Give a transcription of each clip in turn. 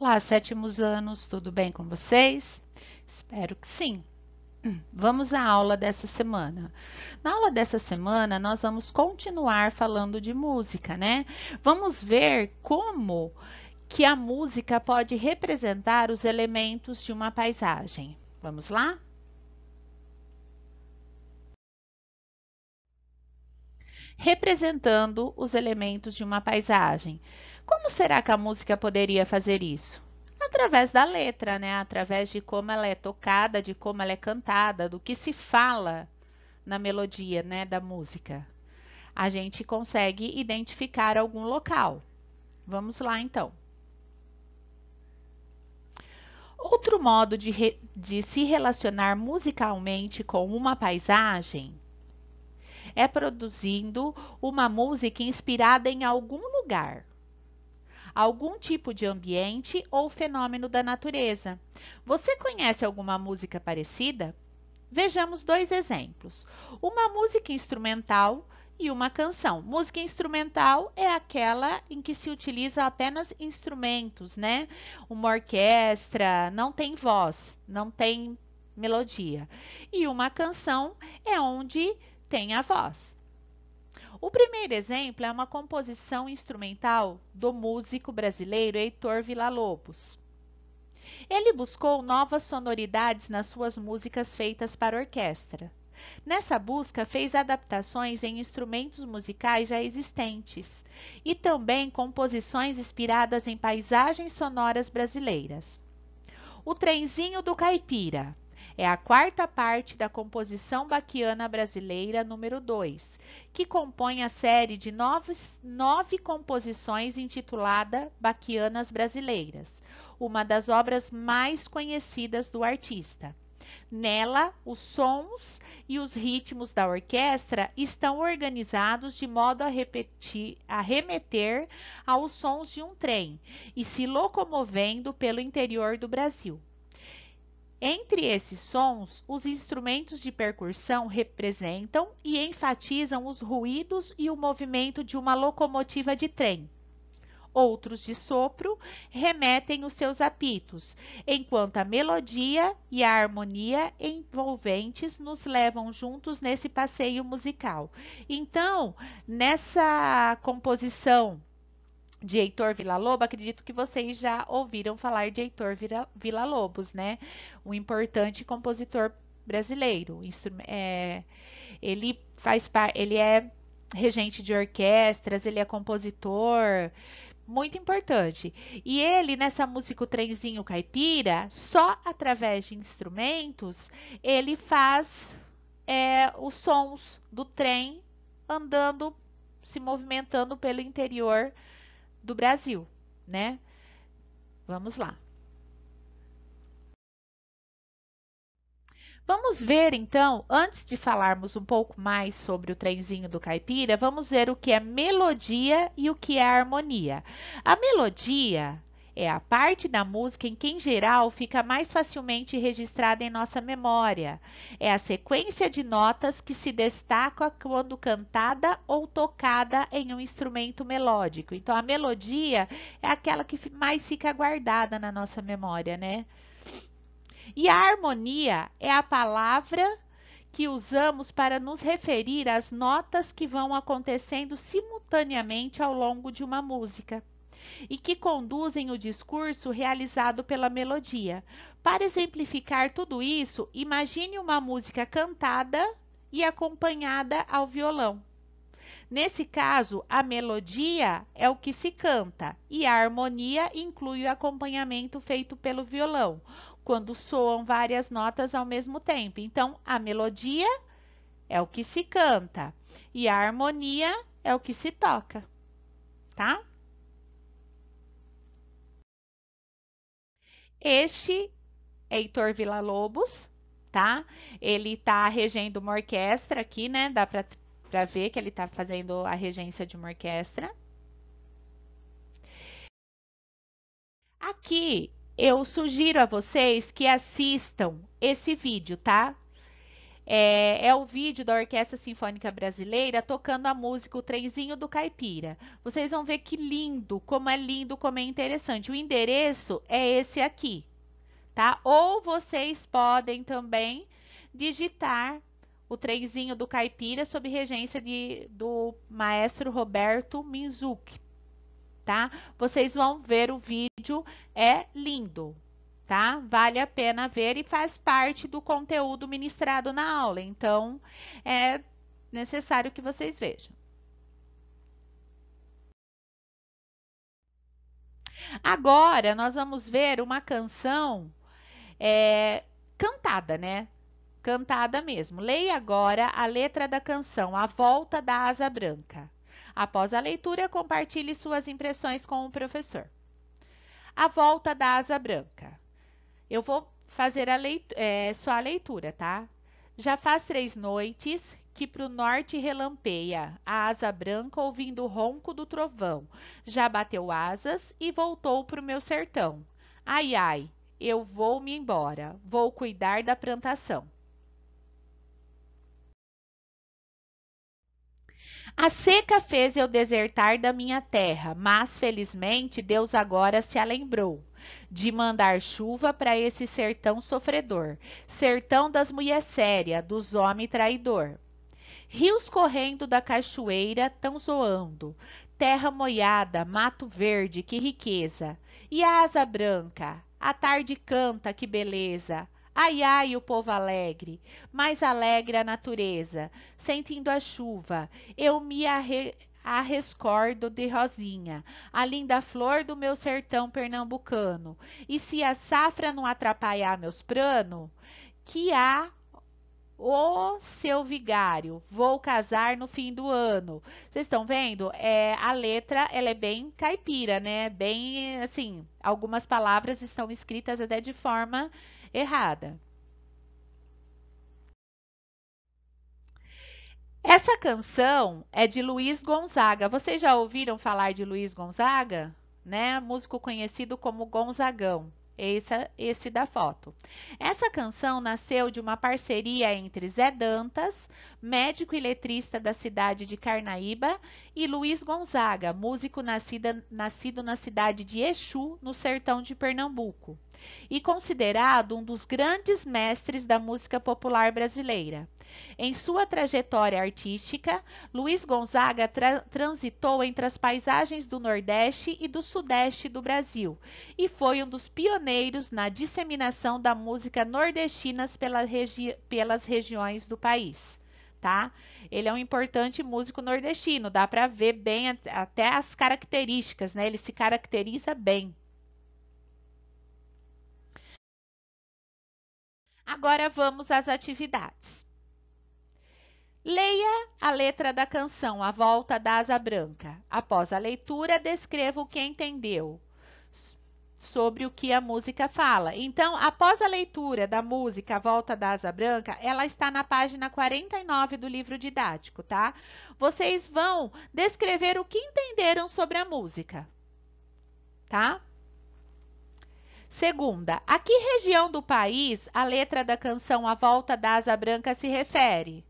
Olá, sétimos anos, tudo bem com vocês? Espero que sim. Vamos à aula dessa semana. Na aula dessa semana, nós vamos continuar falando de música, né? Vamos ver como que a música pode representar os elementos de uma paisagem. Vamos lá? Representando os elementos de uma paisagem. Como será que a música poderia fazer isso? Através da letra, né? Através de como ela é tocada, de como ela é cantada, do que se fala na melodia, né, da música. A gente consegue identificar algum local. Vamos lá, então. Outro modo de, re, de se relacionar musicalmente com uma paisagem é produzindo uma música inspirada em algum lugar algum tipo de ambiente ou fenômeno da natureza. Você conhece alguma música parecida? Vejamos dois exemplos. Uma música instrumental e uma canção. Música instrumental é aquela em que se utiliza apenas instrumentos, né? Uma orquestra não tem voz, não tem melodia. E uma canção é onde tem a voz. O primeiro exemplo é uma composição instrumental do músico brasileiro Heitor Villa-Lobos. Ele buscou novas sonoridades nas suas músicas feitas para orquestra. Nessa busca, fez adaptações em instrumentos musicais já existentes e também composições inspiradas em paisagens sonoras brasileiras. O Trenzinho do Caipira é a quarta parte da composição baquiana brasileira número 2 que compõe a série de nove, nove composições intitulada Baquianas Brasileiras, uma das obras mais conhecidas do artista. Nela, os sons e os ritmos da orquestra estão organizados de modo a, repetir, a remeter aos sons de um trem e se locomovendo pelo interior do Brasil. Entre esses sons, os instrumentos de percussão representam e enfatizam os ruídos e o movimento de uma locomotiva de trem. Outros de sopro remetem os seus apitos, enquanto a melodia e a harmonia envolventes nos levam juntos nesse passeio musical. Então, nessa composição de Heitor Villa-Lobos, acredito que vocês já ouviram falar de Heitor Villa-Lobos, né? Um importante compositor brasileiro. É, ele faz ele é regente de orquestras, ele é compositor, muito importante. E ele, nessa música O Trenzinho Caipira, só através de instrumentos, ele faz é, os sons do trem andando, se movimentando pelo interior do Brasil, né? Vamos lá. Vamos ver então, antes de falarmos um pouco mais sobre o trenzinho do caipira, vamos ver o que é melodia e o que é harmonia. A melodia é a parte da música em que, em geral, fica mais facilmente registrada em nossa memória. É a sequência de notas que se destaca quando cantada ou tocada em um instrumento melódico. Então, a melodia é aquela que mais fica guardada na nossa memória, né? E a harmonia é a palavra que usamos para nos referir às notas que vão acontecendo simultaneamente ao longo de uma música e que conduzem o discurso realizado pela melodia. Para exemplificar tudo isso, imagine uma música cantada e acompanhada ao violão. Nesse caso, a melodia é o que se canta e a harmonia inclui o acompanhamento feito pelo violão, quando soam várias notas ao mesmo tempo. Então, a melodia é o que se canta e a harmonia é o que se toca, tá? Este Heitor Villa-Lobos, tá? Ele tá regendo uma orquestra aqui, né? Dá pra, pra ver que ele tá fazendo a regência de uma orquestra. Aqui eu sugiro a vocês que assistam esse vídeo, tá? É, é, o vídeo da Orquestra Sinfônica Brasileira tocando a música O Trenzinho do Caipira. Vocês vão ver que lindo, como é lindo, como é interessante. O endereço é esse aqui, tá? Ou vocês podem também digitar o Trenzinho do Caipira sob regência de, do maestro Roberto Minzuki, tá? Vocês vão ver o vídeo, é lindo, tá? Vale a pena ver e faz parte do conteúdo ministrado na aula. Então, é necessário que vocês vejam. Agora, nós vamos ver uma canção é, cantada, né? Cantada mesmo. Leia agora a letra da canção A Volta da Asa Branca. Após a leitura, compartilhe suas impressões com o professor. A Volta da Asa Branca. Eu vou fazer a leitura, é, só a leitura, tá? Já faz três noites que pro norte relampeia a asa branca ouvindo o ronco do trovão. Já bateu asas e voltou pro meu sertão. Ai, ai, eu vou me embora, vou cuidar da plantação. A seca fez eu desertar da minha terra, mas felizmente Deus agora se alembrou de mandar chuva para esse sertão sofredor, sertão das mulher séria, dos homem traidor. Rios correndo da cachoeira tão zoando, terra moiada, mato verde, que riqueza. E a asa branca, a tarde canta, que beleza. Ai, ai, o povo alegre, mais alegre a natureza, sentindo a chuva, eu me arre a rescordo de rosinha, a linda flor do meu sertão pernambucano. E se a safra não atrapalhar meus planos, que há o seu vigário, vou casar no fim do ano. Vocês estão vendo? É, a letra, ela é bem caipira, né? Bem, assim, algumas palavras estão escritas até de forma errada. Essa canção é de Luiz Gonzaga. Vocês já ouviram falar de Luiz Gonzaga? Né? Músico conhecido como Gonzagão. Esse, esse da foto. Essa canção nasceu de uma parceria entre Zé Dantas, médico e letrista da cidade de Carnaíba, e Luiz Gonzaga, músico nascida, nascido na cidade de Exu, no sertão de Pernambuco, e considerado um dos grandes mestres da música popular brasileira. Em sua trajetória artística, Luiz Gonzaga tra transitou entre as paisagens do Nordeste e do Sudeste do Brasil e foi um dos pioneiros na disseminação da música nordestina pela regi pelas regiões do país. Tá? Ele é um importante músico nordestino, dá para ver bem até as características, né? Ele se caracteriza bem. Agora vamos às atividades. Leia a letra da canção A Volta da Asa Branca. Após a leitura, descreva o que entendeu sobre o que a música fala. Então, após a leitura da música A Volta da Asa Branca, ela está na página 49 do livro didático, tá? Vocês vão descrever o que entenderam sobre a música, tá? Segunda, a que região do país a letra da canção A Volta da Asa Branca se refere?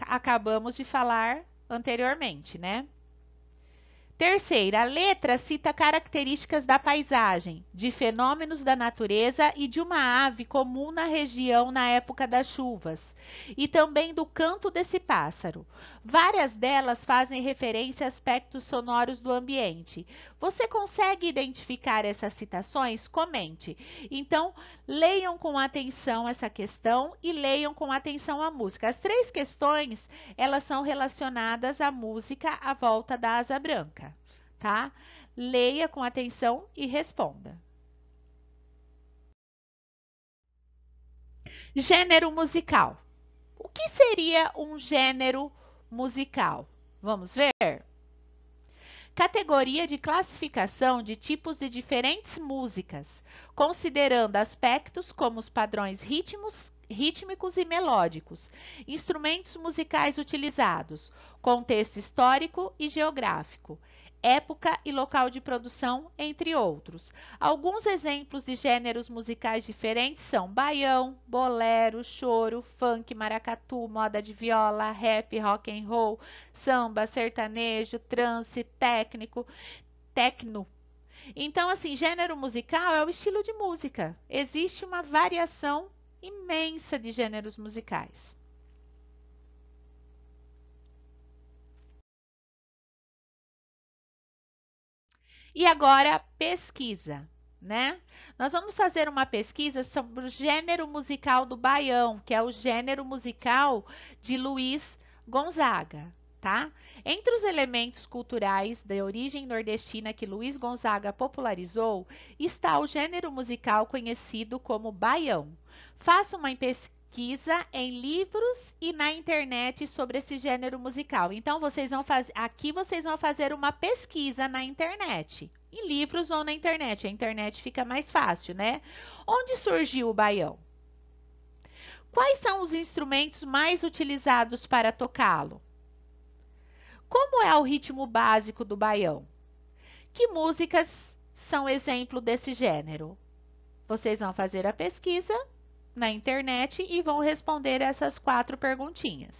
Acabamos de falar anteriormente, né? Terceira, a letra cita características da paisagem, de fenômenos da natureza e de uma ave comum na região na época das chuvas e também do canto desse pássaro. Várias delas fazem referência a aspectos sonoros do ambiente. Você consegue identificar essas citações? Comente. Então, leiam com atenção essa questão e leiam com atenção a música. As três questões, elas são relacionadas à música à volta da asa branca, tá? Leia com atenção e responda. Gênero musical. O que seria um gênero musical? Vamos ver? Categoria de classificação de tipos de diferentes músicas, considerando aspectos como os padrões ritmos, rítmicos e melódicos, instrumentos musicais utilizados, contexto histórico e geográfico, época e local de produção, entre outros. Alguns exemplos de gêneros musicais diferentes são baião, bolero, choro, funk, maracatu, moda de viola, rap, rock and roll, samba, sertanejo, trance, técnico, tecno. Então, assim, gênero musical é o estilo de música. Existe uma variação imensa de gêneros musicais. E agora, pesquisa, né? Nós vamos fazer uma pesquisa sobre o gênero musical do baião, que é o gênero musical de Luiz Gonzaga, tá? Entre os elementos culturais de origem nordestina que Luiz Gonzaga popularizou, está o gênero musical conhecido como baião. Faça uma pesquisa em livros e na internet sobre esse gênero musical. Então, vocês vão fazer, aqui vocês vão fazer uma pesquisa na internet, em livros ou na internet. A internet fica mais fácil, né? Onde surgiu o baião? Quais são os instrumentos mais utilizados para tocá-lo? Como é o ritmo básico do baião? Que músicas são exemplo desse gênero? Vocês vão fazer a pesquisa na internet e vão responder essas quatro perguntinhas.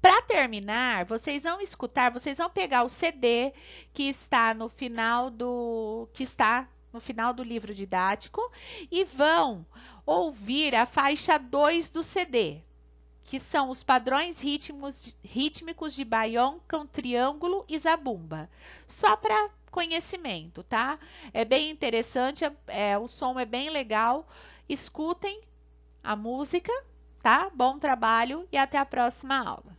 Para terminar, vocês vão escutar, vocês vão pegar o CD que está no final do que está no final do livro didático e vão ouvir a faixa 2 do CD, que são os padrões ritmos, rítmicos de baião com triângulo e zabumba. Só para conhecimento, tá? É bem interessante, é, o som é bem legal. Escutem a música, tá? Bom trabalho e até a próxima aula.